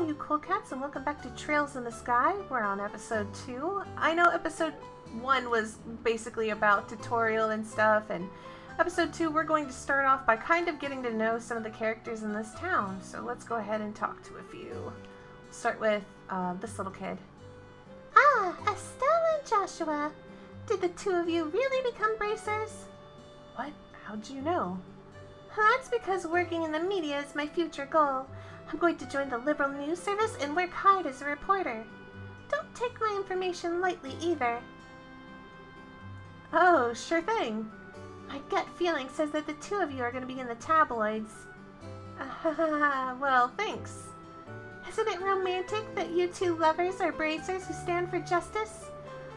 all you cool cats, and welcome back to Trails in the Sky. We're on episode 2. I know episode 1 was basically about tutorial and stuff, and episode 2 we're going to start off by kind of getting to know some of the characters in this town. So let's go ahead and talk to a few. start with uh, this little kid. Ah, Estelle and Joshua. Did the two of you really become bracers? What? How'd you know? That's because working in the media is my future goal. I'm going to join the Liberal News Service and work hard as a reporter. Don't take my information lightly either. Oh, sure thing. My gut feeling says that the two of you are going to be in the tabloids. well, thanks. Isn't it romantic that you two lovers are bracers who stand for justice?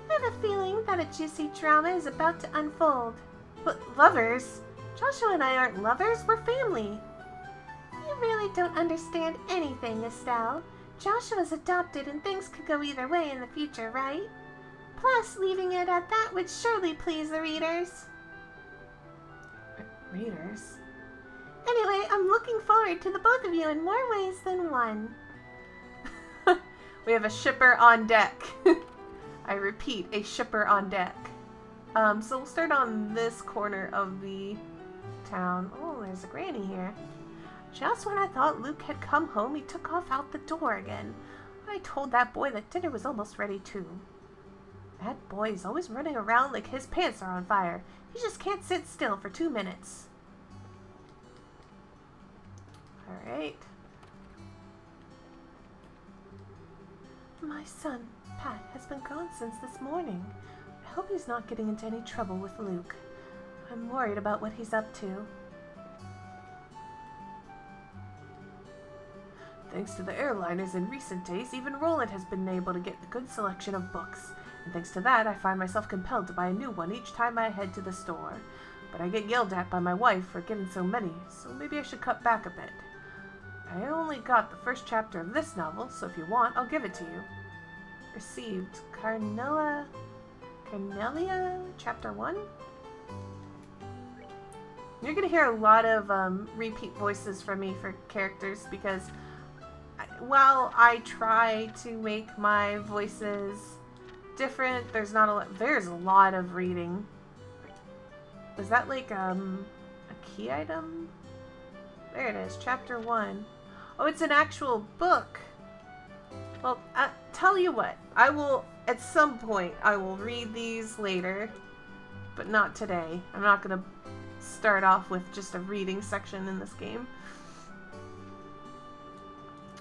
I have a feeling that a juicy drama is about to unfold. But lovers? Joshua and I aren't lovers, we're family. Really don't understand anything, Estelle. Joshua's adopted and things could go either way in the future, right? Plus, leaving it at that would surely please the readers. readers? Anyway, I'm looking forward to the both of you in more ways than one. we have a shipper on deck. I repeat, a shipper on deck. Um, so we'll start on this corner of the town. Oh, there's a granny here. Just when I thought Luke had come home, he took off out the door again. I told that boy that dinner was almost ready, too. That boy is always running around like his pants are on fire. He just can't sit still for two minutes. Alright. My son, Pat, has been gone since this morning. I hope he's not getting into any trouble with Luke. I'm worried about what he's up to. Thanks to the airliners in recent days, even Roland has been able to get a good selection of books. And thanks to that, I find myself compelled to buy a new one each time I head to the store. But I get yelled at by my wife for getting so many, so maybe I should cut back a bit. I only got the first chapter of this novel, so if you want, I'll give it to you. Received Carnella... Carnelia? Chapter 1? You're going to hear a lot of um, repeat voices from me for characters because while I try to make my voices different, there's not a lot, there's a lot of reading. Is that like um, a key item? There it is, chapter one. Oh, it's an actual book. Well, I, tell you what, I will, at some point, I will read these later, but not today. I'm not going to start off with just a reading section in this game.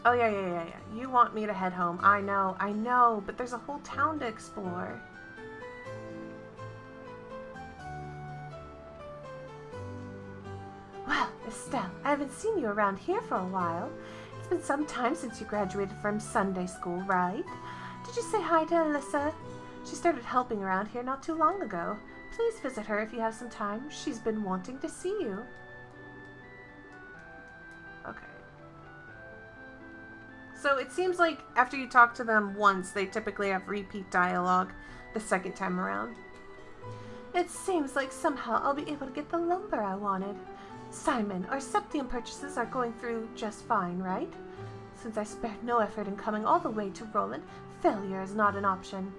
Oh, yeah, yeah, yeah, yeah. You want me to head home. I know, I know, but there's a whole town to explore. Well, Estelle, I haven't seen you around here for a while. It's been some time since you graduated from Sunday school, right? Did you say hi to Alyssa? She started helping around here not too long ago. Please visit her if you have some time. She's been wanting to see you. So it seems like after you talk to them once, they typically have repeat dialogue the second time around. It seems like somehow I'll be able to get the lumber I wanted. Simon, our septium purchases are going through just fine, right? Since I spared no effort in coming all the way to Roland, failure is not an option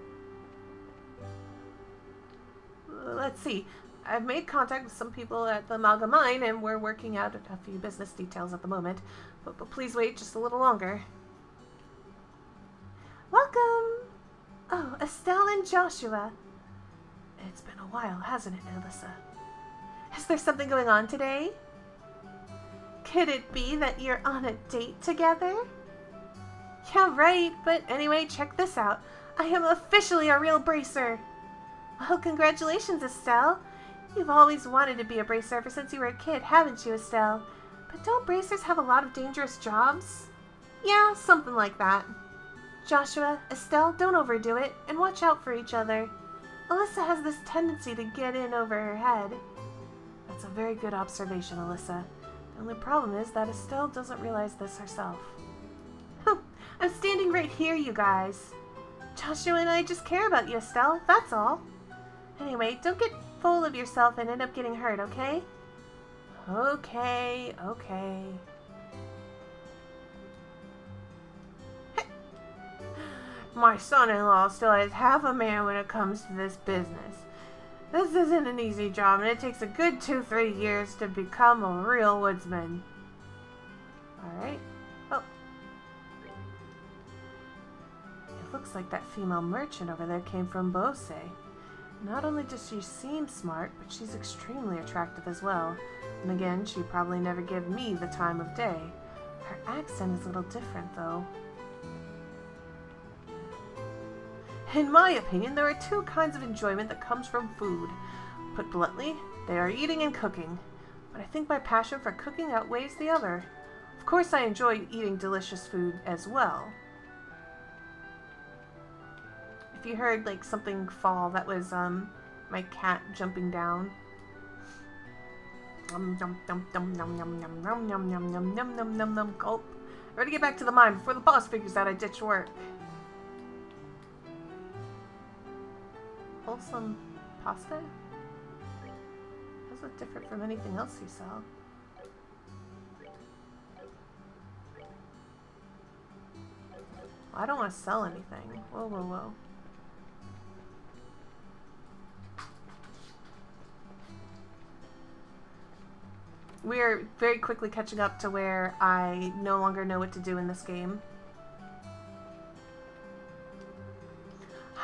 let's see. I've made contact with some people at the Malga Mine, and we're working out a few business details at the moment. But, but please wait just a little longer. Welcome! Oh, Estelle and Joshua. It's been a while, hasn't it, Alyssa? Is there something going on today? Could it be that you're on a date together? Yeah, right, but anyway, check this out. I am officially a real bracer. Well, congratulations, Estelle. You've always wanted to be a bracer ever since you were a kid, haven't you, Estelle? But don't bracers have a lot of dangerous jobs? Yeah, something like that. Joshua, Estelle, don't overdo it, and watch out for each other. Alyssa has this tendency to get in over her head. That's a very good observation, Alyssa. The only problem is that Estelle doesn't realize this herself. I'm standing right here, you guys. Joshua and I just care about you, Estelle, that's all. Anyway, don't get full of yourself and end up getting hurt, okay? Okay, okay. My son-in-law still has half a man when it comes to this business. This isn't an easy job, and it takes a good two, three years to become a real woodsman. Alright. Oh. It looks like that female merchant over there came from Bose. Not only does she seem smart, but she's extremely attractive as well. And again, she probably never give me the time of day. Her accent is a little different, though. In my opinion, there are two kinds of enjoyment that comes from food. Put bluntly, they are eating and cooking. But I think my passion for cooking outweighs the other. Of course, I enjoy eating delicious food as well. If you heard like something fall, that was um my cat jumping down. Num num num num num num num num num num num num num num num gulp. To get back to the mine before the boss figures out I ditched work. Wholesome pasta? How's it different from anything else you sell? Well, I don't want to sell anything. Whoa, whoa, whoa. We are very quickly catching up to where I no longer know what to do in this game.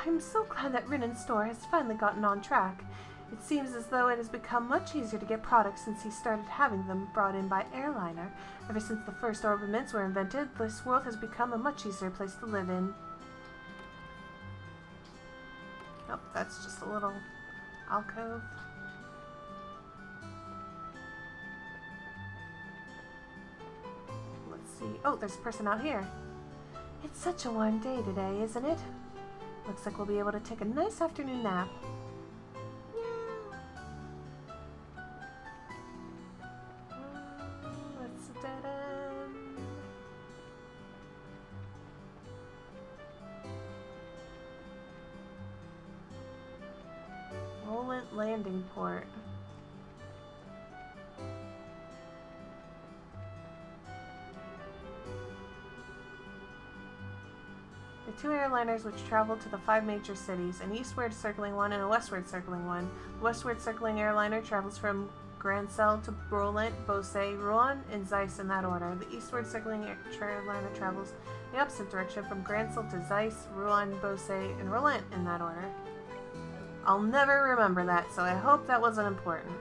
I'm so glad that Rinen's store has finally gotten on track. It seems as though it has become much easier to get products since he started having them brought in by airliner. Ever since the first orbments were invented, this world has become a much easier place to live in. Oh, that's just a little alcove. Let's see. Oh, there's a person out here. It's such a warm day today, isn't it? Looks like we'll be able to take a nice afternoon nap. Two airliners which travel to the five major cities, an eastward circling one and a westward circling one. The westward circling airliner travels from Grancel to Roland, Bose, Rouen, and Zeiss in that order. The eastward circling airliner travels the opposite direction from Grancel to Zeiss, Rouen, Bose, and Roland in that order. I'll never remember that, so I hope that wasn't important.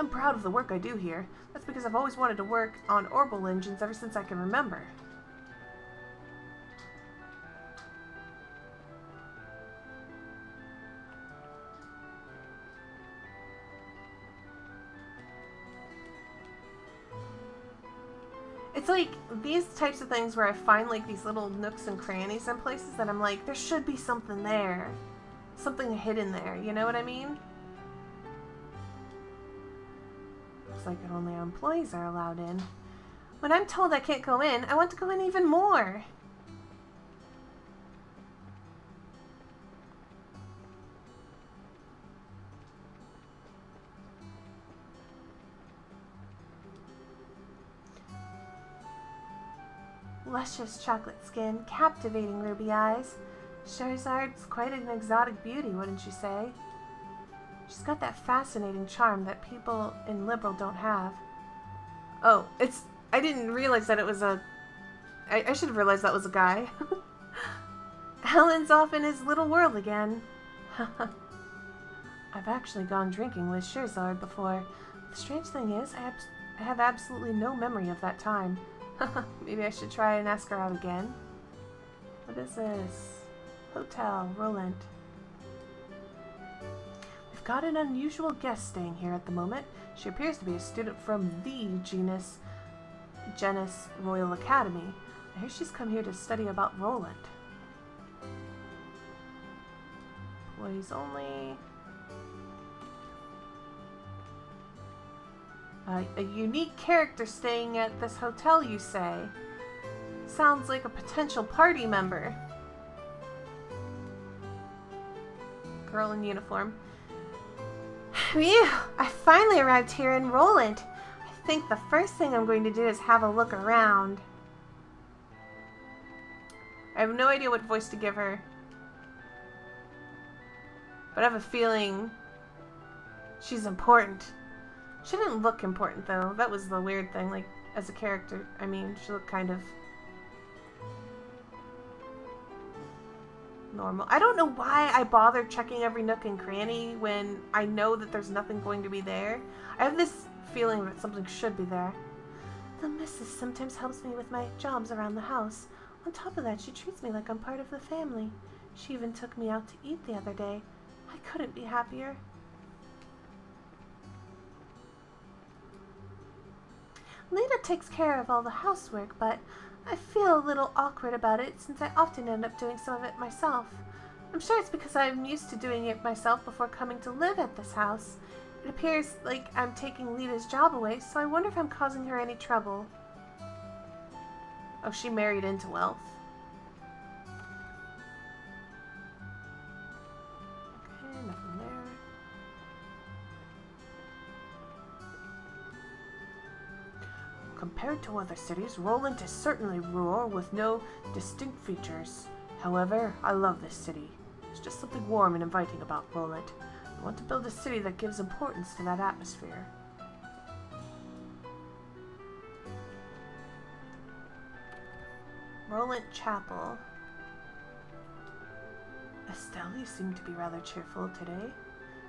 I'm proud of the work I do here. That's because I've always wanted to work on orbital engines ever since I can remember. It's like these types of things where I find like these little nooks and crannies in places that I'm like, there should be something there. Something hidden there, you know what I mean? Looks like only our employees are allowed in. When I'm told I can't go in, I want to go in even more. Luscious chocolate skin, captivating ruby eyes. Scherazard's quite an exotic beauty, wouldn't you say? She's got that fascinating charm that people in Liberal don't have. Oh, it's... I didn't realize that it was a... I, I should have realized that was a guy. Helen's off in his little world again. I've actually gone drinking with Scherazard before. The strange thing is, I, I have absolutely no memory of that time. Maybe I should try and ask her out again. What is this? Hotel, Roland got an unusual guest staying here at the moment. She appears to be a student from the genus, Jenis Royal Academy. I hear she's come here to study about Roland. Employees only. Uh, a unique character staying at this hotel, you say? Sounds like a potential party member. Girl in uniform. Phew, I finally arrived here in Roland. I think the first thing I'm going to do is have a look around. I have no idea what voice to give her. But I have a feeling she's important. She didn't look important, though. That was the weird thing, like, as a character. I mean, she looked kind of normal. I don't know why I bother checking every nook and cranny when I know that there's nothing going to be there. I have this feeling that something should be there. The missus sometimes helps me with my jobs around the house. On top of that, she treats me like I'm part of the family. She even took me out to eat the other day. I couldn't be happier. Lita takes care of all the housework, but I feel a little awkward about it since I often end up doing some of it myself. I'm sure it's because I'm used to doing it myself before coming to live at this house. It appears like I'm taking Lita's job away, so I wonder if I'm causing her any trouble. Oh, she married into wealth. Compared to other cities, Roland is certainly rural with no distinct features. However, I love this city. There's just something warm and inviting about Roland. I want to build a city that gives importance to that atmosphere. Roland Chapel. Estelle, you seem to be rather cheerful today.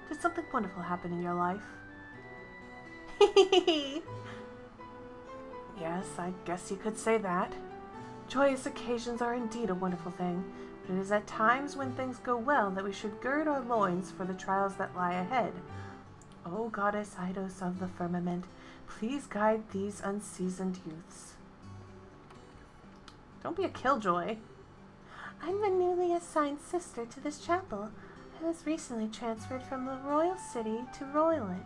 Did something wonderful happen in your life? yes, I guess you could say that. Joyous occasions are indeed a wonderful thing, but it is at times when things go well that we should gird our loins for the trials that lie ahead. O goddess Aidios of the firmament, please guide these unseasoned youths. Don't be a killjoy. I'm the newly assigned sister to this chapel. I was recently transferred from the royal city to Royland.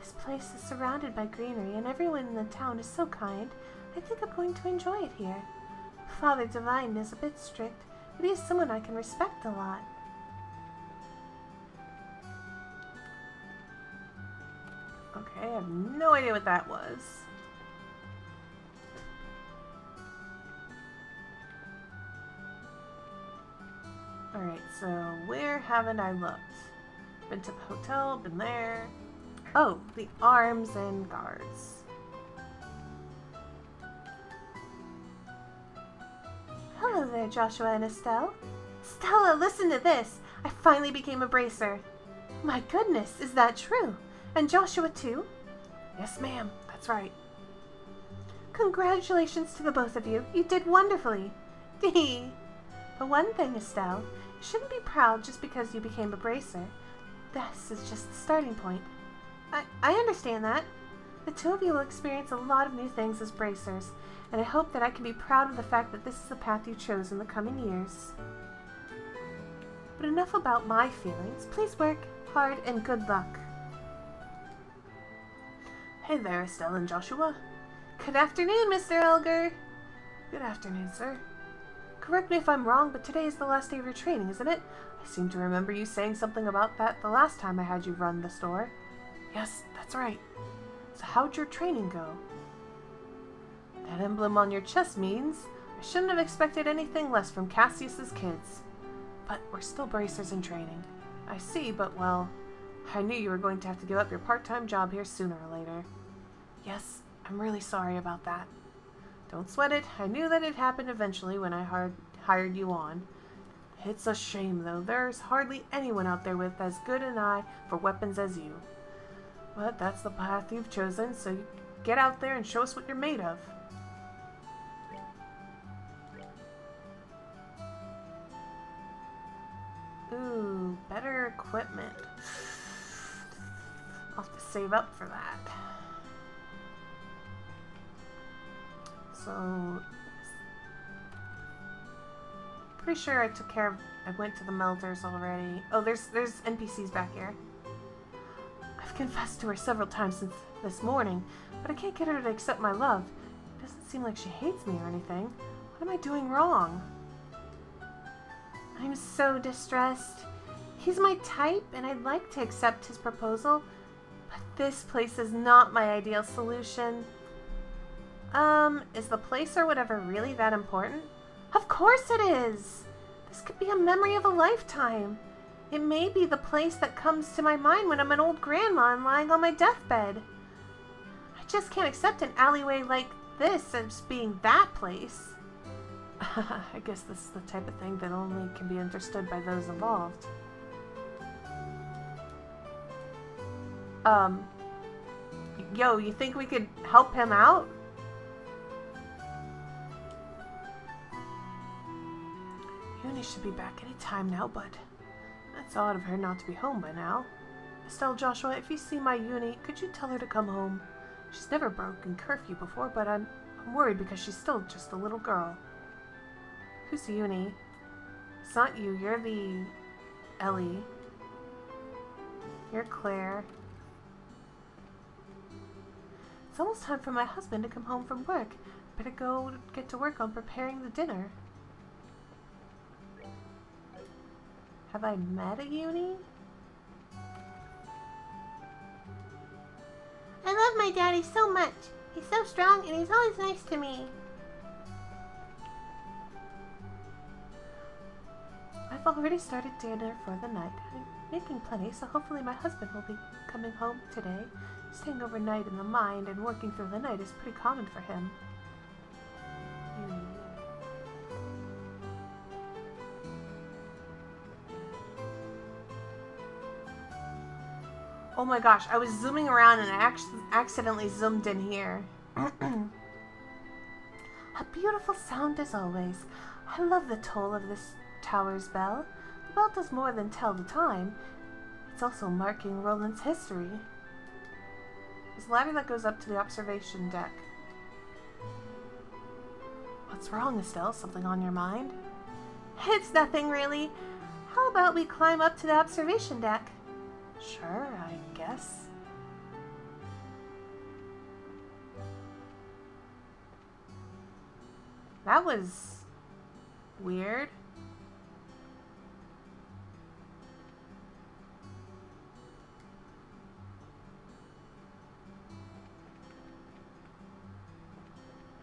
This place is surrounded by greenery and everyone in the town is so kind. I think I'm going to enjoy it here. Father Divine is a bit strict, but he is someone I can respect a lot. Okay, I have no idea what that was. Alright, so where haven't I looked? Been to the hotel, been there. Oh, the arms and guards. Hello there, Joshua and Estelle. Stella, listen to this! I finally became a bracer. My goodness, is that true? And Joshua too? Yes, ma'am, that's right. Congratulations to the both of you. You did wonderfully. Dee. But one thing, Estelle, you shouldn't be proud just because you became a bracer. This is just the starting point. I, I understand that. The two of you will experience a lot of new things as bracers, and I hope that I can be proud of the fact that this is the path you chose in the coming years. But enough about my feelings. Please work hard and good luck. Hey there, Estelle and Joshua. Good afternoon, Mr. Elgar. Good afternoon, sir. Correct me if I'm wrong, but today is the last day of your training, isn't it? I seem to remember you saying something about that the last time I had you run the store. Yes, that's right. So how'd your training go? That emblem on your chest means I shouldn't have expected anything less from Cassius's kids. But we're still bracers in training. I see, but well, I knew you were going to have to give up your part-time job here sooner or later. Yes, I'm really sorry about that. Don't sweat it. I knew that it happened eventually when I hired, hired you on. It's a shame, though. There's hardly anyone out there with as good an eye for weapons as you. But that's the path you've chosen, so get out there and show us what you're made of. Ooh, better equipment. I'll have to save up for that. So, pretty sure I took care of. I went to the melters already. Oh, there's there's NPCs back here. Confessed to her several times since this morning, but I can't get her to accept my love. It doesn't seem like she hates me or anything. What am I doing wrong? I'm so distressed. He's my type, and I'd like to accept his proposal, but this place is not my ideal solution. Um, is the place or whatever really that important? Of course it is! This could be a memory of a lifetime. It may be the place that comes to my mind when I'm an old grandma and lying on my deathbed. I just can't accept an alleyway like this as being that place. I guess this is the type of thing that only can be understood by those involved. Um, yo, you think we could help him out? Uni should be back any time now, but that's odd of her not to be home by now. Estelle Joshua, if you see my Uni, could you tell her to come home? She's never broken curfew before, but I'm, I'm worried because she's still just a little girl. Who's Uni? It's not you, you're the... Ellie. You're Claire. It's almost time for my husband to come home from work. Better go get to work on preparing the dinner. Have I met a uni? I love my daddy so much. He's so strong and he's always nice to me. I've already started dinner for the night. I'm making plenty, so hopefully my husband will be coming home today. Staying overnight in the mine and working through the night is pretty common for him. Oh my gosh, I was zooming around and I accidentally zoomed in here. A beautiful sound as always. I love the toll of this tower's bell. The bell does more than tell the time. It's also marking Roland's history. There's a ladder that goes up to the observation deck. What's wrong, Estelle? Something on your mind? It's nothing really. How about we climb up to the observation deck? Sure, I guess. That was weird.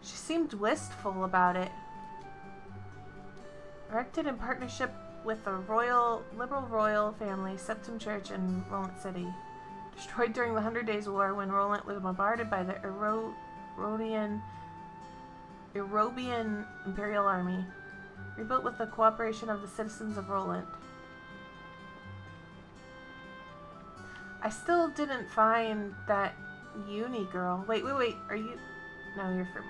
She seemed wistful about it. Erected in partnership with the Royal Liberal Royal family, Septian Church in Roland City. Destroyed during the Hundred Days War when Roland was bombarded by the Erodian Erobian Imperial Army. Rebuilt with the cooperation of the citizens of Roland. I still didn't find that uni girl. Wait, wait, wait. Are you... No, you're from...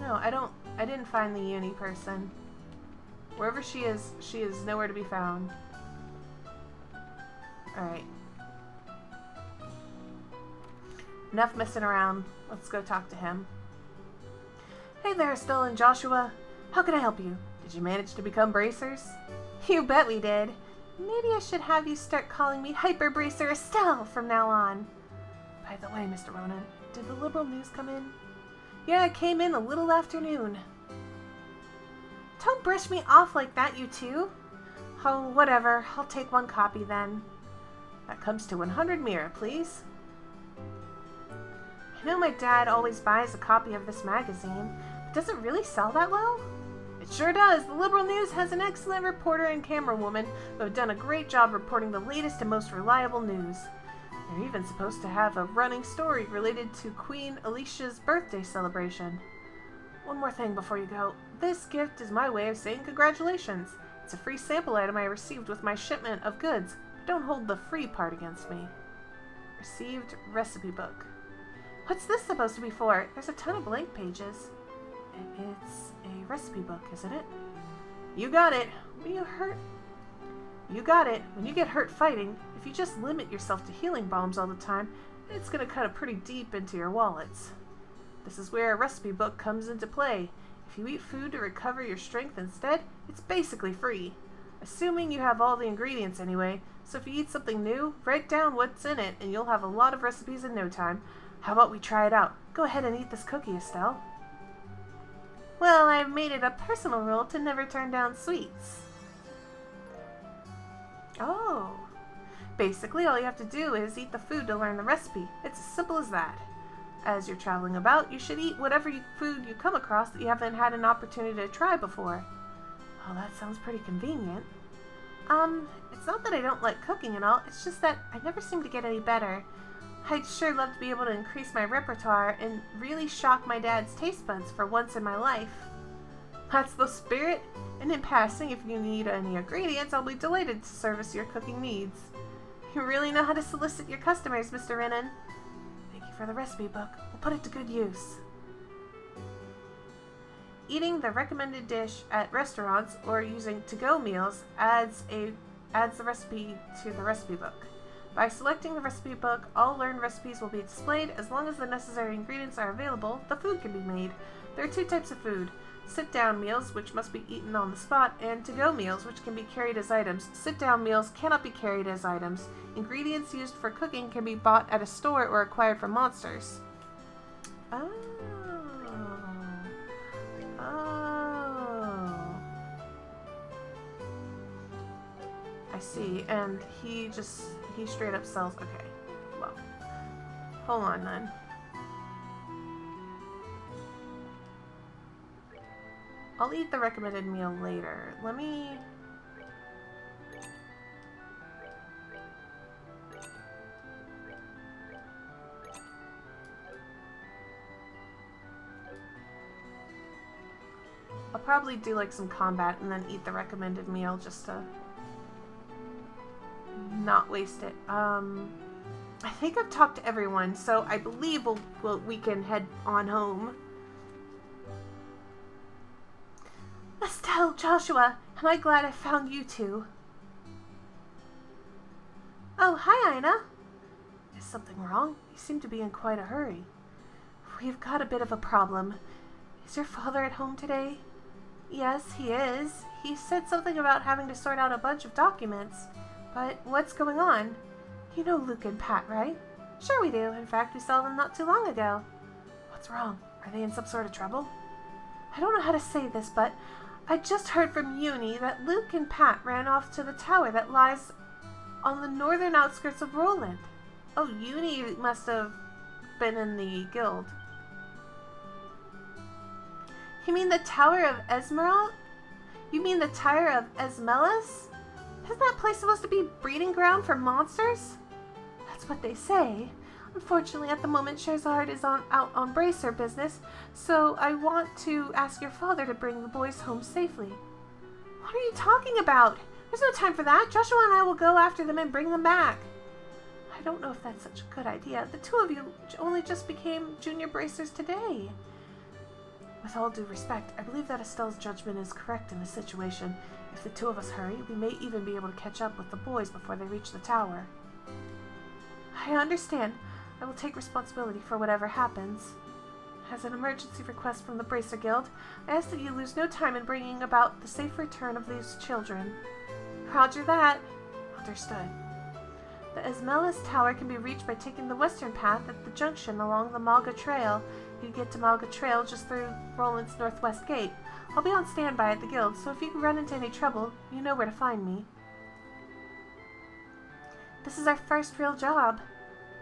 No, I don't. I didn't find the uni person. Wherever she is, she is nowhere to be found. Alright. Enough messing around. Let's go talk to him. Hey there, Estelle and Joshua. How can I help you? Did you manage to become bracers? You bet we did. Maybe I should have you start calling me Hyper Bracer Estelle from now on. By the way, Mr. Ronan, did the liberal news come in? Yeah, I came in a little afternoon. Don't brush me off like that, you two. Oh, whatever. I'll take one copy then. That comes to 100 mira, please. I know my dad always buys a copy of this magazine, but does it really sell that well? It sure does. The Liberal News has an excellent reporter and camerawoman who have done a great job reporting the latest and most reliable news. They're even supposed to have a running story related to Queen Alicia's birthday celebration. One more thing before you go. This gift is my way of saying congratulations. It's a free sample item I received with my shipment of goods. But don't hold the free part against me. Received recipe book. What's this supposed to be for? There's a ton of blank pages. It's a recipe book, isn't it? You got it. You hurt you got it. When you get hurt fighting, if you just limit yourself to healing bombs all the time, it's going to cut a pretty deep into your wallets. This is where a recipe book comes into play. If you eat food to recover your strength instead, it's basically free. Assuming you have all the ingredients anyway, so if you eat something new, write down what's in it and you'll have a lot of recipes in no time. How about we try it out? Go ahead and eat this cookie, Estelle. Well, I've made it a personal rule to never turn down sweets. Oh. Basically, all you have to do is eat the food to learn the recipe. It's as simple as that. As you're traveling about, you should eat whatever food you come across that you haven't had an opportunity to try before. Oh, that sounds pretty convenient. Um, it's not that I don't like cooking and all, it's just that I never seem to get any better. I'd sure love to be able to increase my repertoire and really shock my dad's taste buds for once in my life. That's the spirit, and in passing, if you need any ingredients, I'll be delighted to service your cooking needs. You really know how to solicit your customers, Mr. Renan. Thank you for the recipe book. We'll put it to good use. Eating the recommended dish at restaurants or using to-go meals adds a adds the recipe to the recipe book. By selecting the recipe book, all learned recipes will be displayed. As long as the necessary ingredients are available, the food can be made. There are two types of food sit down meals, which must be eaten on the spot, and to go meals, which can be carried as items. Sit down meals cannot be carried as items. Ingredients used for cooking can be bought at a store or acquired from monsters. Oh. Oh. I see, and he just, he straight up sells, okay. Well, hold on then. I'll eat the recommended meal later. Let me... I'll probably do like some combat and then eat the recommended meal just to not waste it. Um, I think I've talked to everyone, so I believe we'll, we'll, we can head on home. Estelle, Joshua, am I glad I found you two. Oh, hi, Aina. Is something wrong? You seem to be in quite a hurry. We've got a bit of a problem. Is your father at home today? Yes, he is. He said something about having to sort out a bunch of documents. But what's going on? You know Luke and Pat, right? Sure we do. In fact, we saw them not too long ago. What's wrong? Are they in some sort of trouble? I don't know how to say this, but I just heard from Uni that Luke and Pat ran off to the tower that lies on the northern outskirts of Roland. Oh, Uni must have been in the guild. You mean the Tower of Esmeralda? You mean the Tower of Esmelas? Isn't that place supposed to be breeding ground for monsters? That's what they say. Unfortunately, at the moment, Scherazard is on, out on bracer business, so I want to ask your father to bring the boys home safely. What are you talking about? There's no time for that. Joshua and I will go after them and bring them back. I don't know if that's such a good idea. The two of you only just became junior bracers today. With all due respect, I believe that Estelle's judgment is correct in this situation. If the two of us hurry, we may even be able to catch up with the boys before they reach the tower. I understand. I will take responsibility for whatever happens. As an emergency request from the Bracer Guild, I ask that you lose no time in bringing about the safe return of these children. Roger that. Understood. The Esmelas Tower can be reached by taking the western path at the junction along the Malga Trail. You get to Malga Trail just through Roland's northwest gate. I'll be on standby at the guild, so if you run into any trouble, you know where to find me. This is our first real job.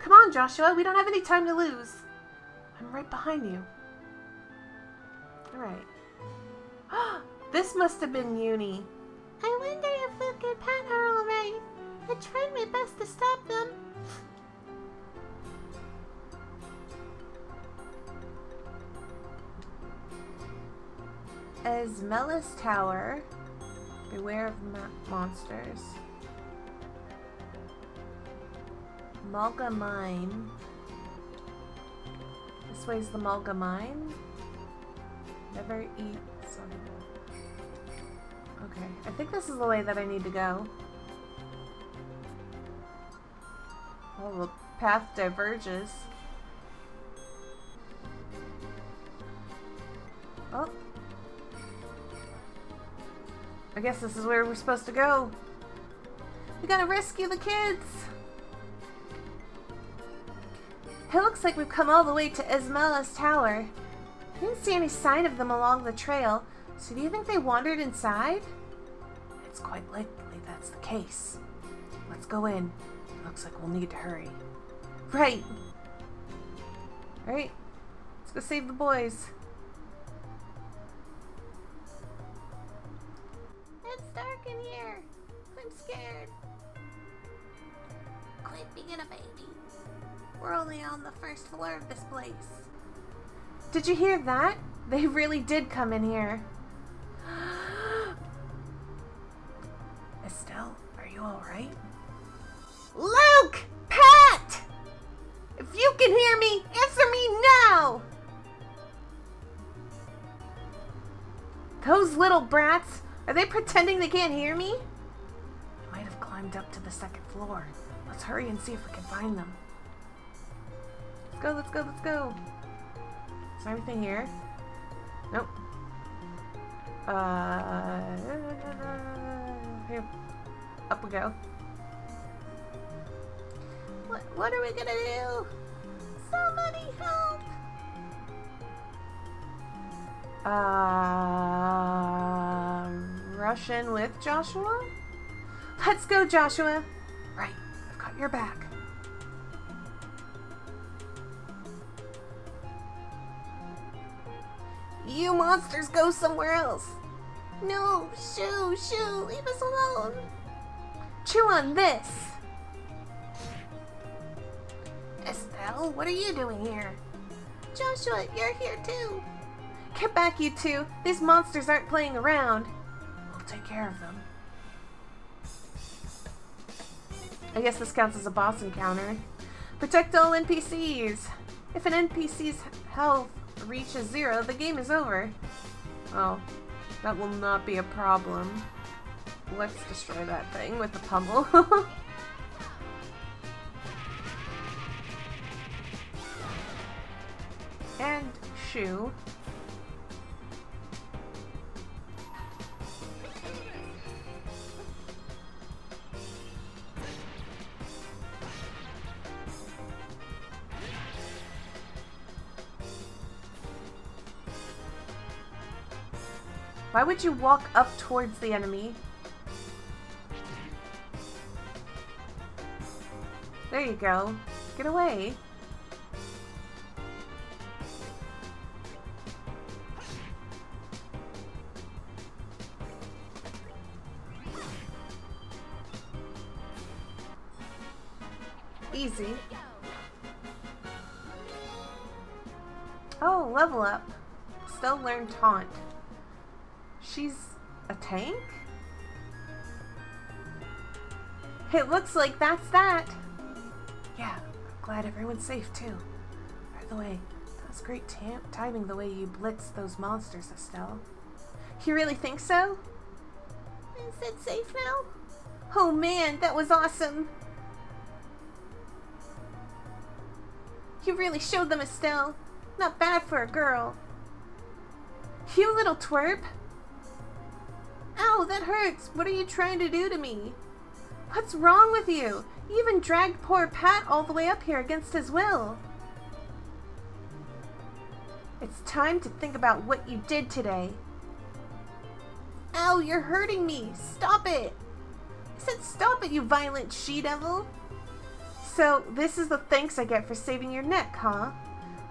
Come on, Joshua, we don't have any time to lose. I'm right behind you. Alright. this must have been Uni. I wonder if Luke and Pat are alright. I tried my best to stop them. Esmelas Tower. Beware of monsters. Malga Mine. This way's the Malga Mine. Never eat some. Okay, I think this is the way that I need to go. Oh, the path diverges. Oh. I guess this is where we're supposed to go. We gotta rescue the kids! It looks like we've come all the way to Esmelas Tower. I didn't see any sign of them along the trail, so do you think they wandered inside? It's quite likely that's the case. Let's go in. Looks like we'll need to hurry. Right. Alright. Let's go save the boys. It's dark in here. I'm scared. Quit being a baby. We're only on the first floor of this place. Did you hear that? They really did come in here. Estelle, are you alright? Luke! Pat! If you can hear me, answer me now! Those little brats, are they pretending they can't hear me? They might have climbed up to the second floor. Let's hurry and see if we can find them. Let's go, let's go, let's go. Is there anything here? Nope. Uh, here. Up we go. What, what are we gonna do? Somebody help! Uh, rush in with Joshua? Let's go, Joshua! Right, I've got your back. You monsters go somewhere else. No, shoo, shoo, leave us alone. Chew on this. Estelle, what are you doing here? Joshua, you're here too. Get back, you two. These monsters aren't playing around. We'll take care of them. I guess this counts as a boss encounter. Protect all NPCs. If an NPC's health reaches zero, the game is over. Oh, that will not be a problem. Let's destroy that thing with the pummel. and shoe. Would you walk up towards the enemy? There you go. Get away. Easy. Oh, level up. Still learn taunt. Tank? It looks like that's that. Yeah, I'm glad everyone's safe too. By the way, that was great timing the way you blitzed those monsters, Estelle. You really think so? Is it safe now? Oh man, that was awesome! You really showed them, Estelle. Not bad for a girl. You little twerp! Ow, that hurts! What are you trying to do to me? What's wrong with you? You even dragged poor Pat all the way up here against his will. It's time to think about what you did today. Ow, you're hurting me! Stop it! I said stop it, you violent she-devil! So, this is the thanks I get for saving your neck, huh?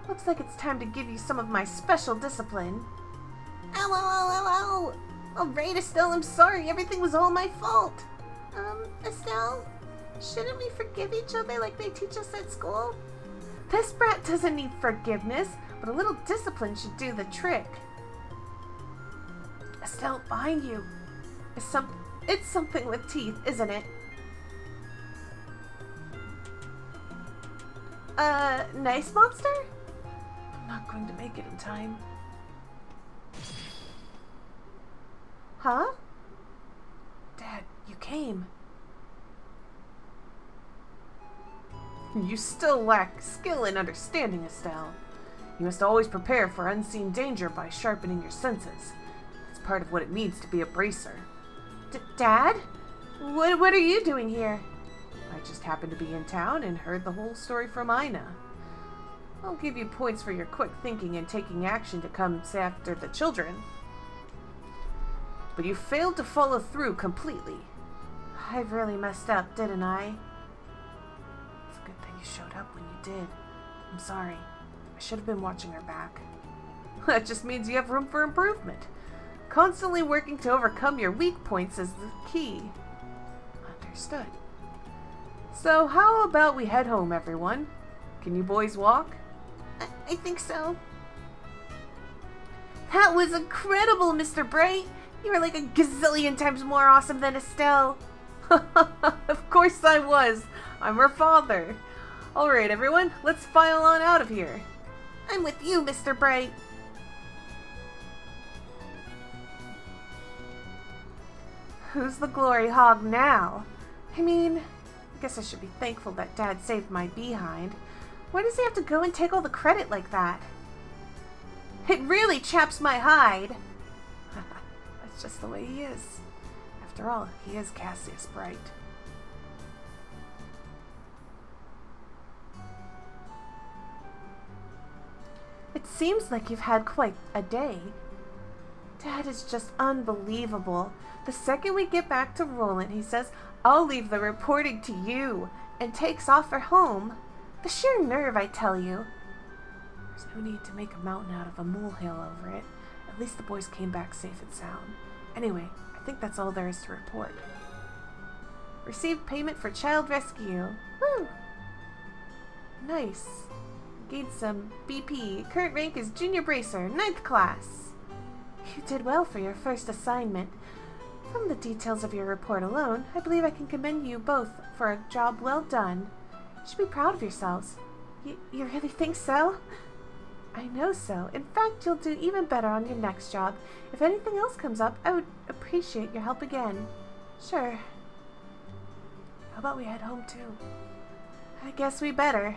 Looks like it's time to give you some of my special discipline. Ow, ow, ow, ow, ow! Alright, Estelle, I'm sorry. Everything was all my fault. Um, Estelle, shouldn't we forgive each other like they teach us at school? This brat doesn't need forgiveness, but a little discipline should do the trick. Estelle, behind you. It's, some, it's something with teeth, isn't it? Uh, nice monster? I'm not going to make it in time. Huh? Dad, you came. You still lack skill and understanding, Estelle. You must always prepare for unseen danger by sharpening your senses. It's part of what it means to be a bracer. D Dad? What, what are you doing here? I just happened to be in town and heard the whole story from Aina. I'll give you points for your quick thinking and taking action to come after the children. But you failed to follow through completely. I really messed up, didn't I? It's a good thing you showed up when you did. I'm sorry. I should have been watching her back. That just means you have room for improvement. Constantly working to overcome your weak points is the key. Understood. So, how about we head home, everyone? Can you boys walk? I, I think so. That was incredible, Mr. Bright! You were like a gazillion times more awesome than Estelle. of course I was. I'm her father. Alright, everyone, let's file on out of here. I'm with you, Mr. Bright. Who's the glory hog now? I mean, I guess I should be thankful that Dad saved my behind. Why does he have to go and take all the credit like that? It really chaps my hide. Just the way he is. After all, he is Cassius Bright. It seems like you've had quite a day. Dad is just unbelievable. The second we get back to Rolent, he says, I'll leave the reporting to you, and takes off for home. The sheer nerve, I tell you. There's no need to make a mountain out of a molehill over it. At least the boys came back safe and sound. Anyway, I think that's all there is to report. Received payment for child rescue. Woo! Nice. Gained some BP. Current rank is Junior Bracer, ninth class. You did well for your first assignment. From the details of your report alone, I believe I can commend you both for a job well done. You should be proud of yourselves. Y you really think so? I know so. In fact, you'll do even better on your next job. If anything else comes up, I would appreciate your help again. Sure. How about we head home too? I guess we better.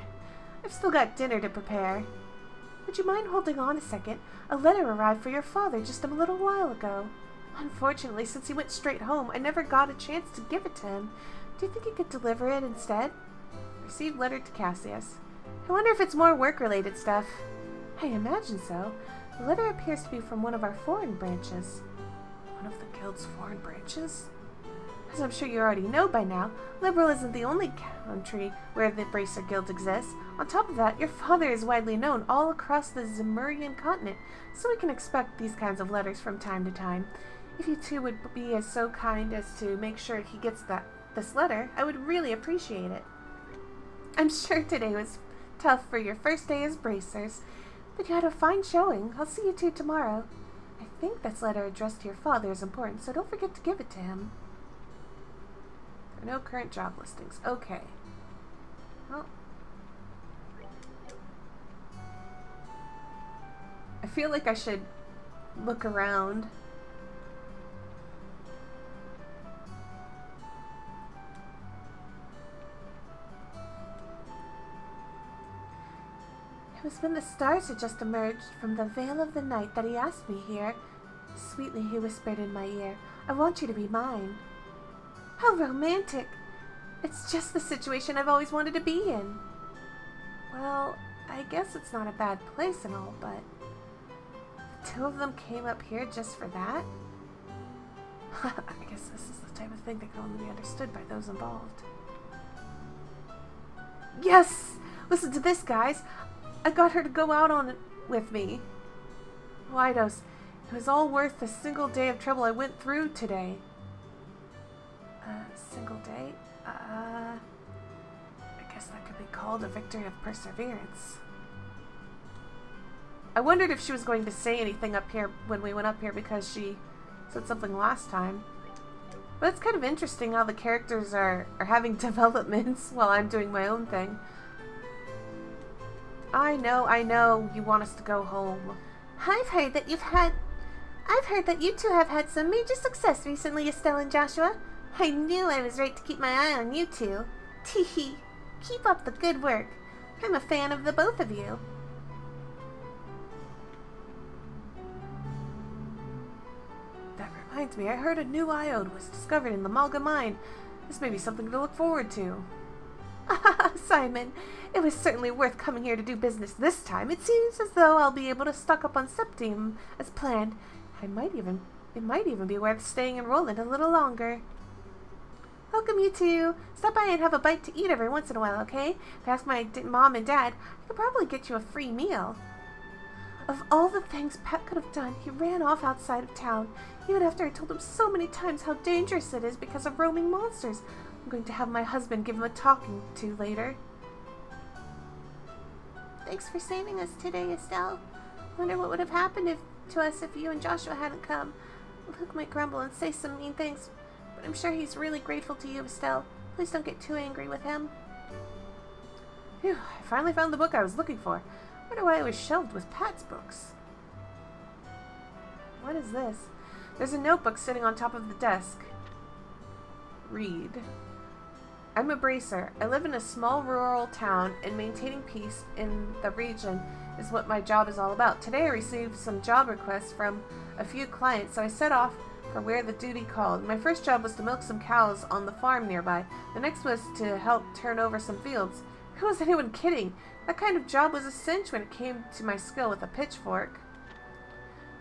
I've still got dinner to prepare. Would you mind holding on a second? A letter arrived for your father just a little while ago. Unfortunately, since he went straight home, I never got a chance to give it to him. Do you think you could deliver it instead? Received letter to Cassius. I wonder if it's more work-related stuff. I imagine so. The letter appears to be from one of our foreign branches. One of the guild's foreign branches? As I'm sure you already know by now, Liberl isn't the only country where the Bracer Guild exists. On top of that, your father is widely known all across the Zemurian continent, so we can expect these kinds of letters from time to time. If you two would be as so kind as to make sure he gets that this letter, I would really appreciate it. I'm sure today was tough for your first day as bracers, but you had a fine showing. I'll see you two tomorrow. I think this letter addressed to your father is important, so don't forget to give it to him. There are no current job listings. Okay. Well. I feel like I should look around. It was when the stars had just emerged from the veil of the night that he asked me here. Sweetly he whispered in my ear, I want you to be mine. How romantic! It's just the situation I've always wanted to be in. Well, I guess it's not a bad place and all, but the two of them came up here just for that? I guess this is the type of thing that can only be understood by those involved. Yes! Listen to this, guys! I got her to go out on it with me. Aidios, it was all worth the single day of trouble I went through today. A uh, single day? Uh, I guess that could be called a victory of perseverance. I wondered if she was going to say anything up here when we went up here because she said something last time. But it's kind of interesting how the characters are, are having developments while I'm doing my own thing. I know, I know, you want us to go home. I've heard that you've had... I've heard that you two have had some major success recently, Estelle and Joshua. I knew I was right to keep my eye on you two. Teehee. Keep up the good work. I'm a fan of the both of you. That reminds me, I heard a new iode was discovered in the Malga mine. This may be something to look forward to. Simon, it was certainly worth coming here to do business this time. It seems as though I'll be able to stock up on septium as planned. I might even it might even be worth staying in Rolent a little longer. Welcome, you two. Stop by and have a bite to eat every once in a while, okay? If I ask my mom and dad, I could probably get you a free meal. Of all the things Pat could have done, he ran off outside of town, even after I told him so many times how dangerous it is because of roaming monsters. I'm going to have my husband give him a talking to later. Thanks for saving us today, Estelle. I wonder what would have happened if, to us if you and Joshua hadn't come. Luke might grumble and say some mean things, but I'm sure he's really grateful to you, Estelle. Please don't get too angry with him. Phew, I finally found the book I was looking for. I wonder why it was shelved with Pat's books. What is this? There's a notebook sitting on top of the desk. Read. I'm a bracer. I live in a small rural town, and maintaining peace in the region is what my job is all about. Today I received some job requests from a few clients, so I set off for where the duty called. My first job was to milk some cows on the farm nearby. The next was to help turn over some fields. Who was anyone kidding? That kind of job was a cinch when it came to my skill with a pitchfork.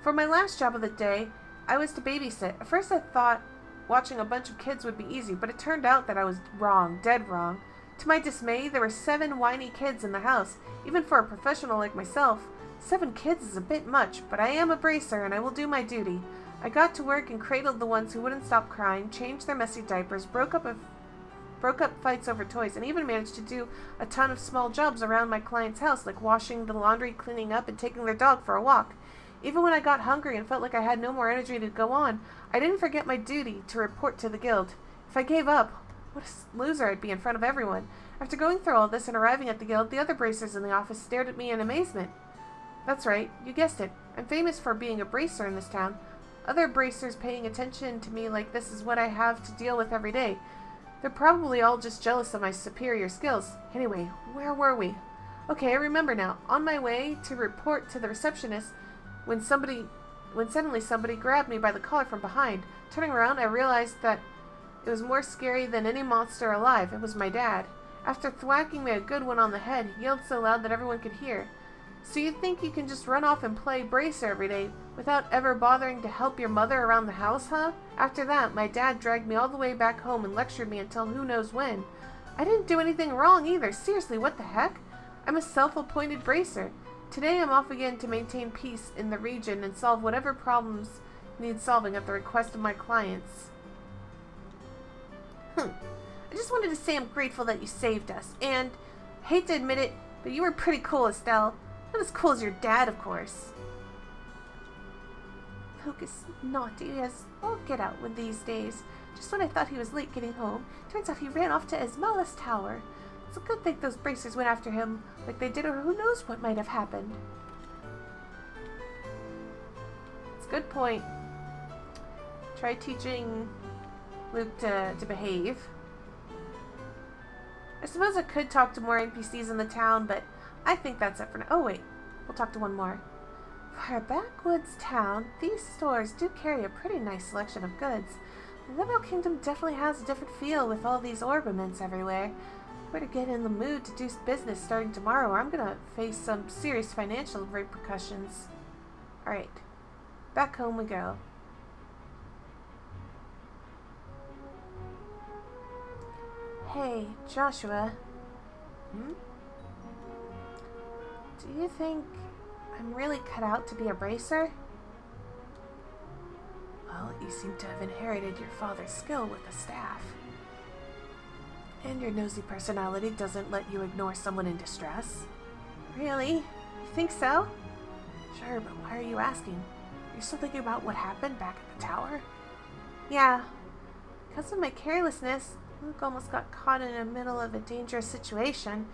For my last job of the day, I was to babysit. At first I thought watching a bunch of kids would be easy, but it turned out that I was wrong, dead wrong. To my dismay, there were seven whiny kids in the house. Even for a professional like myself, seven kids is a bit much, but I am a bracer and I will do my duty. I got to work and cradled the ones who wouldn't stop crying, changed their messy diapers, broke up a broke up fights over toys, and even managed to do a ton of small jobs around my client's house, like washing the laundry, cleaning up, and taking their dog for a walk. Even when I got hungry and felt like I had no more energy to go on, I didn't forget my duty to report to the guild. If I gave up, what a loser I'd be in front of everyone. After going through all this and arriving at the guild, the other bracers in the office stared at me in amazement. That's right, you guessed it. I'm famous for being a bracer in this town. Other bracers paying attention to me like this is what I have to deal with every day. They're probably all just jealous of my superior skills. Anyway, where were we? Okay, I remember now. On my way to report to the receptionist when somebody when suddenly somebody grabbed me by the collar from behind. Turning around, I realized that it was more scary than any monster alive. It was my dad. After thwacking me a good one on the head, he yelled so loud that everyone could hear. So you think you can just run off and play bracer every day without ever bothering to help your mother around the house, huh? After that, my dad dragged me all the way back home and lectured me until who knows when. I didn't do anything wrong either. Seriously, what the heck? I'm a self-appointed bracer. Today I'm off again to maintain peace in the region and solve whatever problems need solving at the request of my clients. Hmm. I just wanted to say I'm grateful that you saved us, and hate to admit it, but you were pretty cool, Estelle. Not as cool as your dad, of course. Focus naughty as all get out with these days. Just when I thought he was late getting home, turns out he ran off to Esmela's tower. It's a good thing those bracers went after him like they did, or who knows what might have happened. It's a good point. Try teaching Luke to, to behave. I suppose I could talk to more NPCs in the town, but I think that's it for now. Oh, wait. We'll talk to one more. For a backwoods town, these stores do carry a pretty nice selection of goods. The Liberl Kingdom definitely has a different feel with all these ornaments everywhere. Better get in the mood to do business starting tomorrow or I'm gonna face some serious financial repercussions. Alright. Back home we go. Hey, Joshua. Hmm? Do you think I'm really cut out to be a bracer? Well, you seem to have inherited your father's skill with the staff. And your nosy personality doesn't let you ignore someone in distress. Really? You think so? Sure, but why are you asking? You're still thinking about what happened back at the tower? Yeah. Because of my carelessness, Luke almost got caught in the middle of a dangerous situation.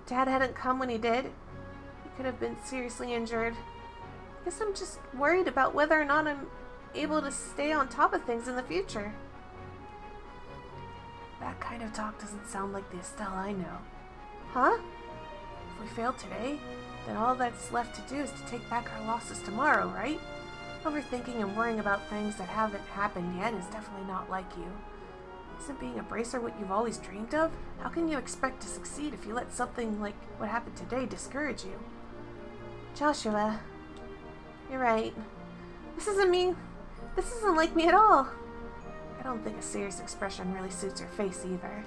If Dad hadn't come when he did, he could have been seriously injured. I guess I'm just worried about whether or not I'm able to stay on top of things in the future. That kind of talk doesn't sound like the Estelle I know. Huh? If we fail today, then all that's left to do is to take back our losses tomorrow, right? Overthinking and worrying about things that haven't happened yet is definitely not like you. Isn't being a bracer what you've always dreamed of? How can you expect to succeed if you let something like what happened today discourage you? Joshua, you're right. This isn't me. This isn't like me at all. I don't think a serious expression really suits your face either.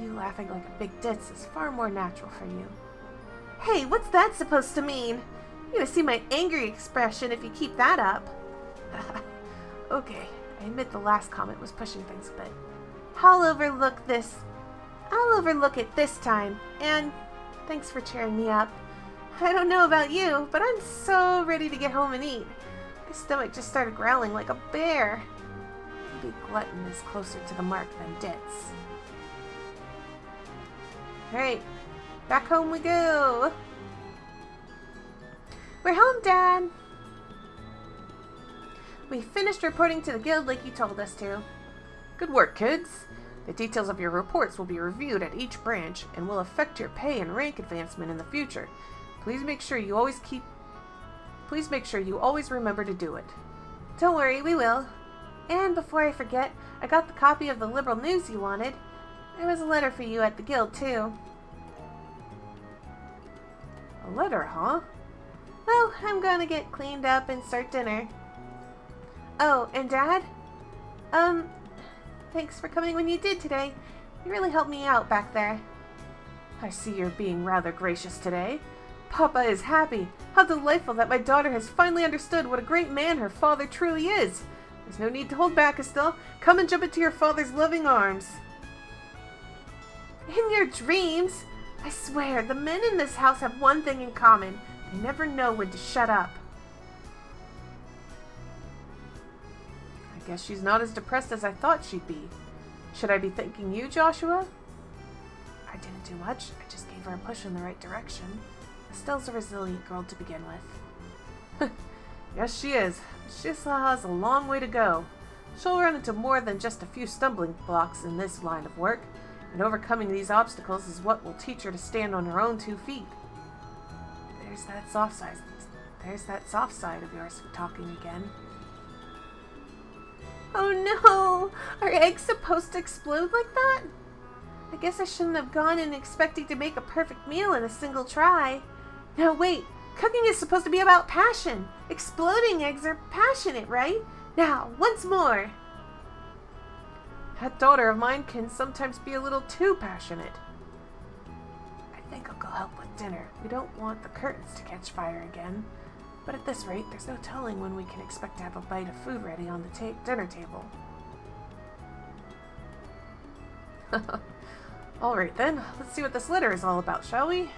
You laughing like a big ditz is far more natural for you. Hey, what's that supposed to mean? You're gonna see my angry expression if you keep that up. okay, I admit the last comment was pushing things a bit. I'll overlook this. I'll overlook it this time. And thanks for cheering me up. I don't know about you, but I'm so ready to get home and eat. My stomach just started growling like a bear. Maybe glutton is closer to the mark than ditz. Alright, back home we go. We're home, Dad. We finished reporting to the guild like you told us to. Good work, kids. The details of your reports will be reviewed at each branch and will affect your pay and rank advancement in the future. Please make sure you always keep Please make sure you always remember to do it. Don't worry, we will. And before I forget, I got the copy of the Liberl news you wanted. There was a letter for you at the guild, too. A letter, huh? Well, I'm gonna get cleaned up and start dinner. Oh, and Dad? Um, thanks for coming when you did today. You really helped me out back there. I see you're being rather gracious today. Papa is happy. How delightful that my daughter has finally understood what a great man her father truly is. There's no need to hold back, Estelle. Come and jump into your father's loving arms. In your dreams? I swear, the men in this house have one thing in common. They never know when to shut up. I guess she's not as depressed as I thought she'd be. Should I be thanking you, Joshua? I didn't do much. I just gave her a push in the right direction. Estelle's a resilient girl to begin with. yes, she is. She still has a long way to go. She'll run into more than just a few stumbling blocks in this line of work, and overcoming these obstacles is what will teach her to stand on her own two feet. There's that soft side. There's that soft side of yours talking again. Oh no! Are eggs supposed to explode like that? I guess I shouldn't have gone in expecting to make a perfect meal in a single try. Now wait, cooking is supposed to be about passion. Exploding eggs are passionate, right? Now, once more. That daughter of mine can sometimes be a little too passionate. I think I'll go help with dinner. We don't want the curtains to catch fire again. But at this rate, there's no telling when we can expect to have a bite of food ready on the ta dinner table. Alright then, let's see what this letter is all about, shall we?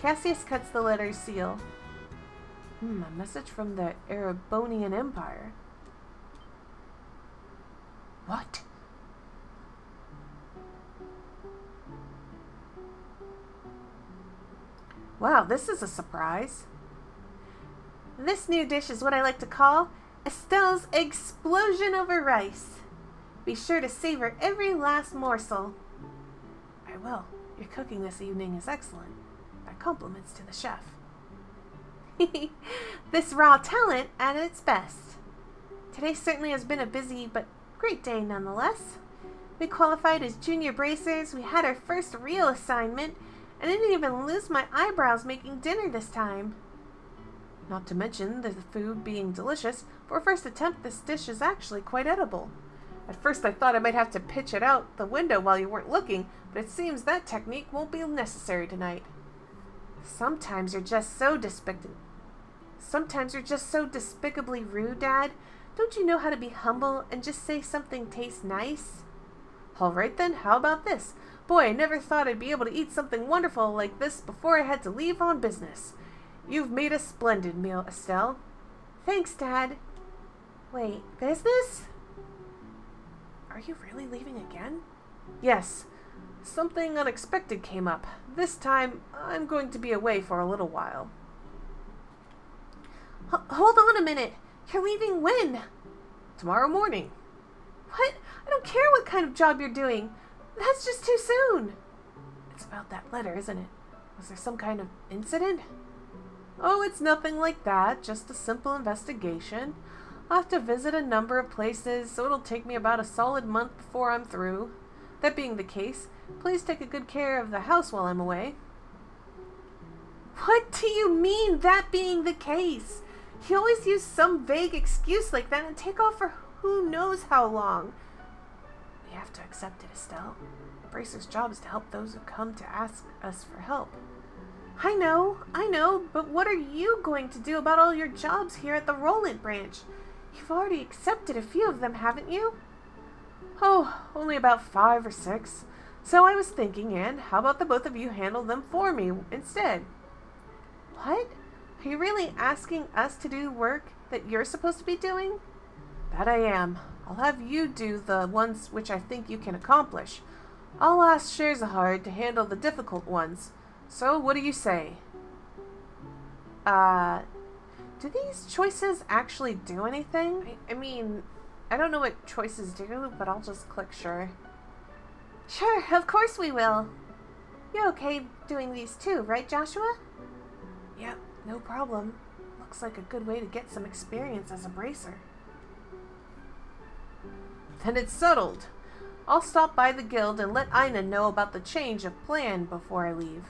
Cassius cuts the letter seal. Hmm, a message from the Erebonian Empire. What? Wow, this is a surprise. This new dish is what I like to call Estelle's Explosion Over Rice. Be sure to savor every last morsel. I will. Your cooking this evening is excellent. Compliments to the chef. this raw talent at its best. Today certainly has been a busy but great day nonetheless. We qualified as junior bracers, we had our first real assignment, and I didn't even lose my eyebrows making dinner this time. Not to mention the food being delicious, for a first attempt this dish is actually quite edible. At first I thought I might have to pitch it out the window while you weren't looking, but it seems that technique won't be necessary tonight. Sometimes you're just so despicable. Sometimes you're just so despicably rude, Dad. Don't you know how to be humble and just say something tastes nice? All right then, how about this? Boy, I never thought I'd be able to eat something wonderful like this before I had to leave on business. You've made a splendid meal, Estelle. Thanks, Dad. Wait, business? Are you really leaving again? Yes. Something unexpected came up. This time, I'm going to be away for a little while. H hold on a minute. You're leaving when? Tomorrow morning. What? I don't care what kind of job you're doing. That's just too soon. It's about that letter, isn't it? Was there some kind of incident? Oh, it's nothing like that. Just a simple investigation. I'll have to visit a number of places, so it'll take me about a solid month before I'm through. That being the case, please take a good care of the house while I'm away. What do you mean, that being the case? You always use some vague excuse like that and take off for who knows how long. We have to accept it, Estelle. Bracer's job is to help those who come to ask us for help. I know, I know, but what are you going to do about all your jobs here at the Rolent branch? You've already accepted a few of them, haven't you? Oh, only about five or six. So I was thinking, Anne, how about the both of you handle them for me instead? What? Are you really asking us to do work that you're supposed to be doing? That I am. I'll have you do the ones which I think you can accomplish. I'll ask Scherazard to handle the difficult ones. So, what do you say? Uh, do these choices actually do anything? I, I mean, I don't know what choices do, but I'll just click sure. Sure, of course we will. You okay doing these too, right, Joshua? Yep, no problem. Looks like a good way to get some experience as a bracer. Then it's settled. I'll stop by the guild and let Aina know about the change of plan before I leave.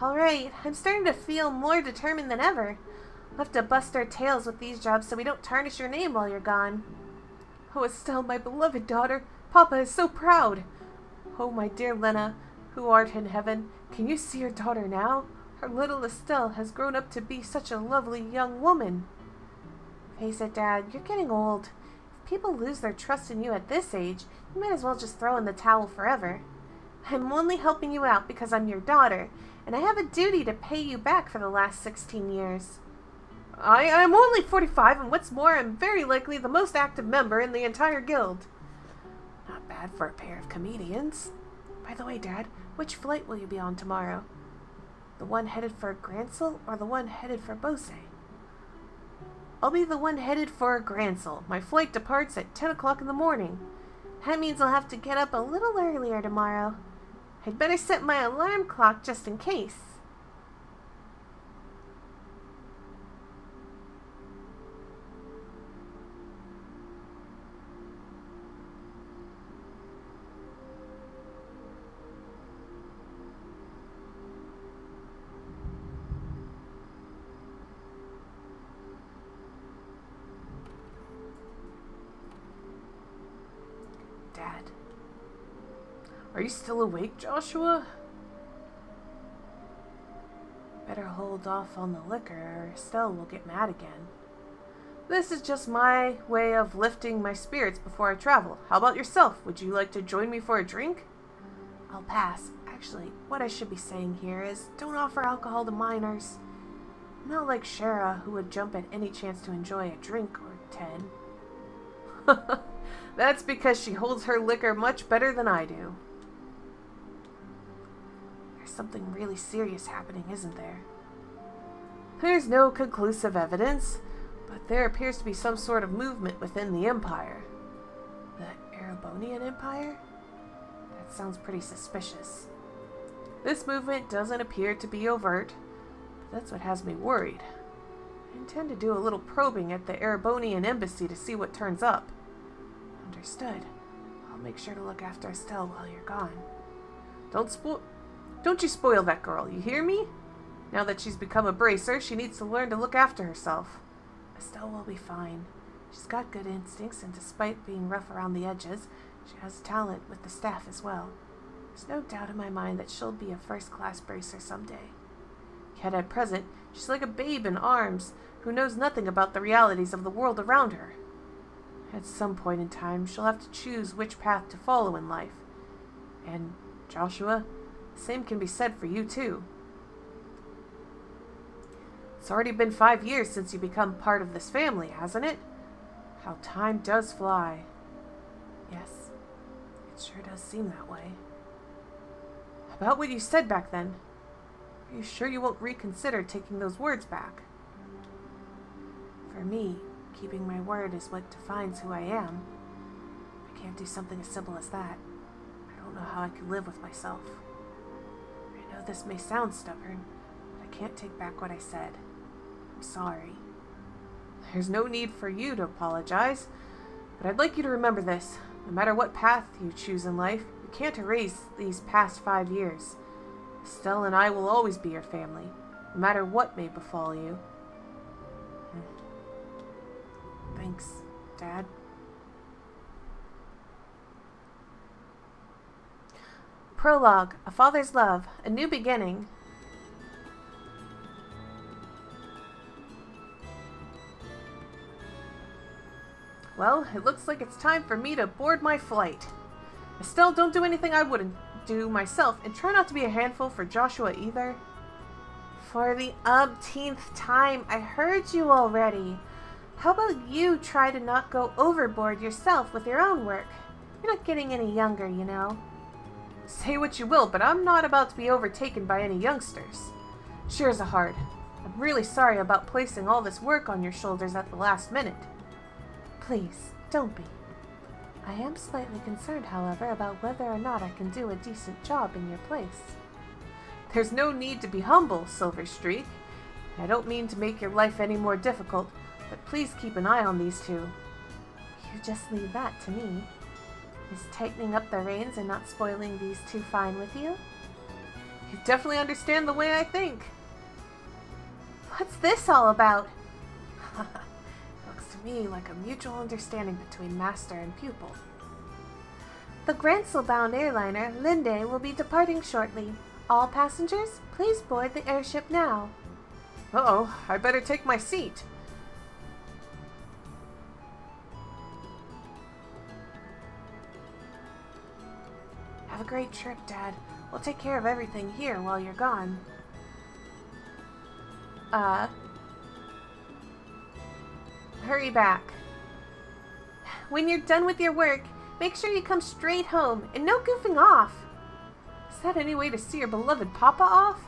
Alright, I'm starting to feel more determined than ever. We'll have to bust our tails with these jobs so we don't tarnish your name while you're gone. Oh, Estelle, my beloved daughter, Papa is so proud. Oh, my dear Lena, who art in heaven, can you see your daughter now? Her little Estelle has grown up to be such a lovely young woman. Face it, Dad, you're getting old. If people lose their trust in you at this age, you might as well just throw in the towel forever. I'm only helping you out because I'm your daughter, and I have a duty to pay you back for the last 16 years. I am only 45, and what's more, I'm very likely the most active member in the entire guild. Not bad for a pair of comedians. By the way, Dad, which flight will you be on tomorrow? The one headed for Grancel or the one headed for Bose? I'll be the one headed for Grancel. My flight departs at 10 o'clock in the morning. That means I'll have to get up a little earlier tomorrow. I'd better set my alarm clock just in case. You still awake, Joshua? Better hold off on the liquor or Estelle will get mad again. This is just my way of lifting my spirits before I travel. How about yourself? Would you like to join me for a drink? I'll pass. Actually, what I should be saying here is don't offer alcohol to minors. not like Shera, who would jump at any chance to enjoy a drink or ten. That's because she holds her liquor much better than I do something really serious happening, isn't there? There's no conclusive evidence, but there appears to be some sort of movement within the Empire. The Erebonian Empire? That sounds pretty suspicious. This movement doesn't appear to be overt, but that's what has me worried. I intend to do a little probing at the Erebonian Embassy to see what turns up. Understood. I'll make sure to look after Estelle while you're gone. Don't spoil don't you spoil that girl, you hear me? Now that she's become a bracer, she needs to learn to look after herself. Estelle will be fine. She's got good instincts, and despite being rough around the edges, she has talent with the staff as well. There's no doubt in my mind that she'll be a first-class bracer someday. Yet at present, she's like a babe in arms, who knows nothing about the realities of the world around her. At some point in time, she'll have to choose which path to follow in life. And, Joshua, same can be said for you, too. It's already been five years since you become part of this family, hasn't it? How time does fly. Yes, it sure does seem that way. About what you said back then, are you sure you won't reconsider taking those words back? For me, keeping my word is what defines who I am. I can't do something as simple as that. I don't know how I could live with myself know this may sound stubborn, but I can't take back what I said. I'm sorry. There's no need for you to apologize, but I'd like you to remember this. No matter what path you choose in life, you can't erase these past five years. Estelle and I will always be your family, no matter what may befall you. Hmm. Thanks, Dad. Prologue A Father's Love, A New Beginning. Well, it looks like it's time for me to board my flight. Estelle, don't do anything I wouldn't do myself, and try not to be a handful for Joshua either. For the umpteenth time, I heard you already. How about you try to not go overboard yourself with your own work? You're not getting any younger, you know. Say what you will, but I'm not about to be overtaken by any youngsters. Scherazard. I'm really sorry about placing all this work on your shoulders at the last minute. Please, don't be. I am slightly concerned, however, about whether or not I can do a decent job in your place. There's no need to be humble, Silver Streak. I don't mean to make your life any more difficult, but please keep an eye on these two. You just leave that to me. Is tightening up the reins and not spoiling these two fine with you? You definitely understand the way I think. What's this all about? Looks to me like a mutual understanding between master and pupil. The Grancel-bound airliner Linde will be departing shortly. All passengers, please board the airship now. Uh-oh, I better take my seat. Great trip, Dad. We'll take care of everything here while you're gone. Uh... Hurry back. When you're done with your work, make sure you come straight home and no goofing off. Is that any way to see your beloved Papa off?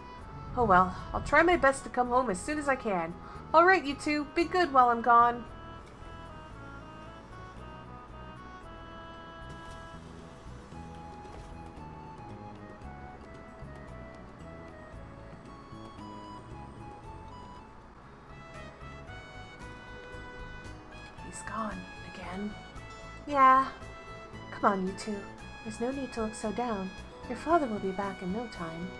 Oh well, I'll try my best to come home as soon as I can. Alright, you two, be good while I'm gone. Yeah. Come on, you two. There's no need to look so down. Your father will be back in no time.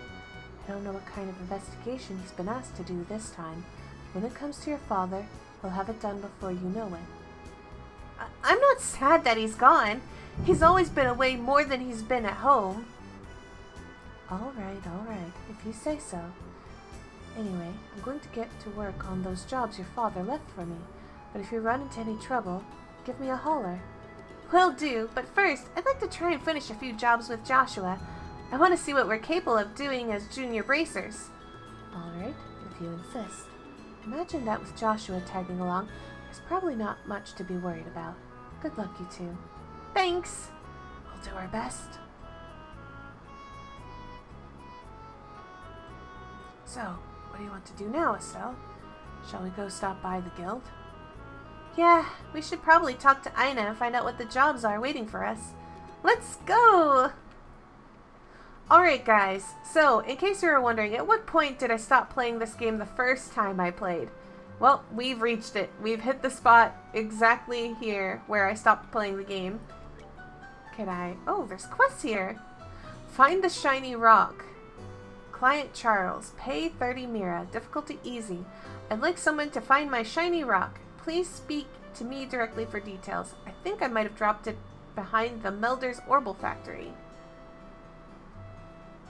I don't know what kind of investigation he's been asked to do this time. When it comes to your father, he'll have it done before you know it. I am not sad that he's gone. He's always been away more than he's been at home. All right, all right, if you say so. Anyway, I'm going to get to work on those jobs your father left for me. But if you run into any trouble, give me a holler. Will do, but first, I'd like to try and finish a few jobs with Joshua. I want to see what we're capable of doing as junior bracers. Alright, if you insist. Imagine that with Joshua tagging along, there's probably not much to be worried about. Good luck, you two. Thanks! We'll do our best. So, what do you want to do now, Estelle? Shall we go stop by the guild? Yeah, we should probably talk to Aina and find out what the jobs are waiting for us. Let's go! Alright guys, so in case you were wondering, at what point did I stop playing this game the first time I played? Well, we've reached it. We've hit the spot exactly here where I stopped playing the game. Can I... Oh, there's quests here. Find the shiny rock. Client Charles. Pay 30 Mira. Difficulty easy. I'd like someone to find my shiny rock. Please speak to me directly for details. I think I might have dropped it behind the Melder's Orbital Factory.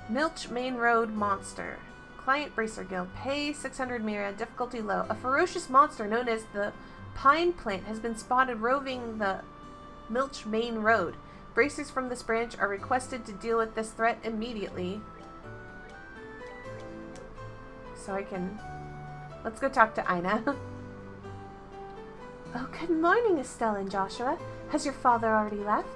Milch Main Road Monster. Client Bracer Guild. Pay 600 Mira. Difficulty low. A ferocious monster known as the Pine Plant has been spotted roving the Milch Main Road. Bracers from this branch are requested to deal with this threat immediately. So I can... Let's go talk to Aina. Oh, good morning, Estelle and Joshua. Has your father already left?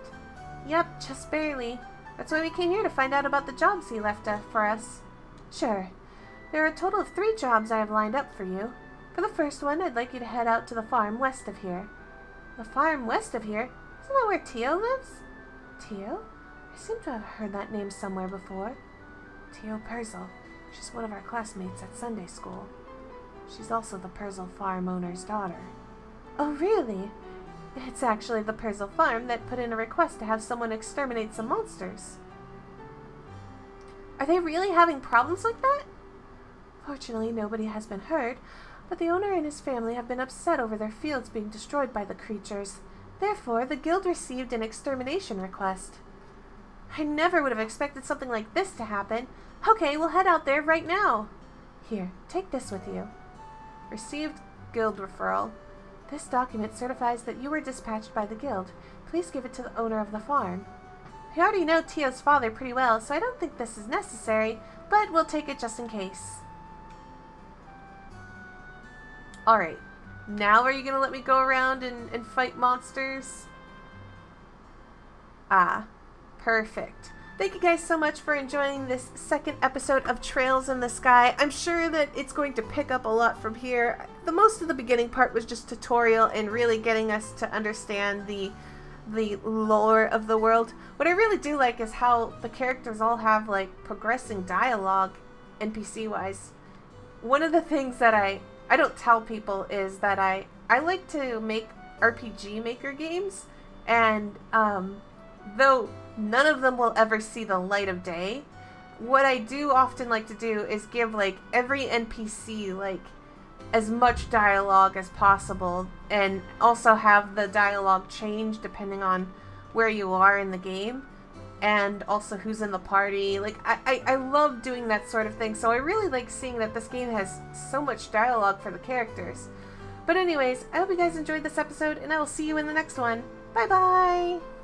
Yep, just barely. That's why we came here to find out about the jobs he left uh, for us. Sure. There are a total of three jobs I have lined up for you. For the first one, I'd like you to head out to the farm west of here. The farm west of here? Isn't that where Tio lives? Tio? I seem to have heard that name somewhere before. Tio Purzel. She's one of our classmates at Sunday school. She's also the Purzel farm owner's daughter. Oh, really? It's actually the Purzel Farm that put in a request to have someone exterminate some monsters. Are they really having problems like that? Fortunately, nobody has been hurt. but the owner and his family have been upset over their fields being destroyed by the creatures. Therefore, the guild received an extermination request. I never would have expected something like this to happen. Okay, we'll head out there right now. Here, take this with you. Received guild referral. This document certifies that you were dispatched by the guild. Please give it to the owner of the farm. I already know Tio's father pretty well, so I don't think this is necessary, but we'll take it just in case. Alright. Now are you going to let me go around and, and fight monsters? Ah. Perfect. Thank you guys so much for enjoying this second episode of Trails in the Sky. I'm sure that it's going to pick up a lot from here. The most of the beginning part was just tutorial and really getting us to understand the the lore of the world. What I really do like is how the characters all have like progressing dialogue NPC wise. One of the things that I I don't tell people is that I I like to make RPG maker games and um though none of them will ever see the light of day, what I do often like to do is give like every NPC like as much dialogue as possible and also have the dialogue change depending on where you are in the game and also who's in the party. Like, I, I, I, love doing that sort of thing, so I really like seeing that this game has so much dialogue for the characters. But anyways, I hope you guys enjoyed this episode, and I will see you in the next one. Bye bye!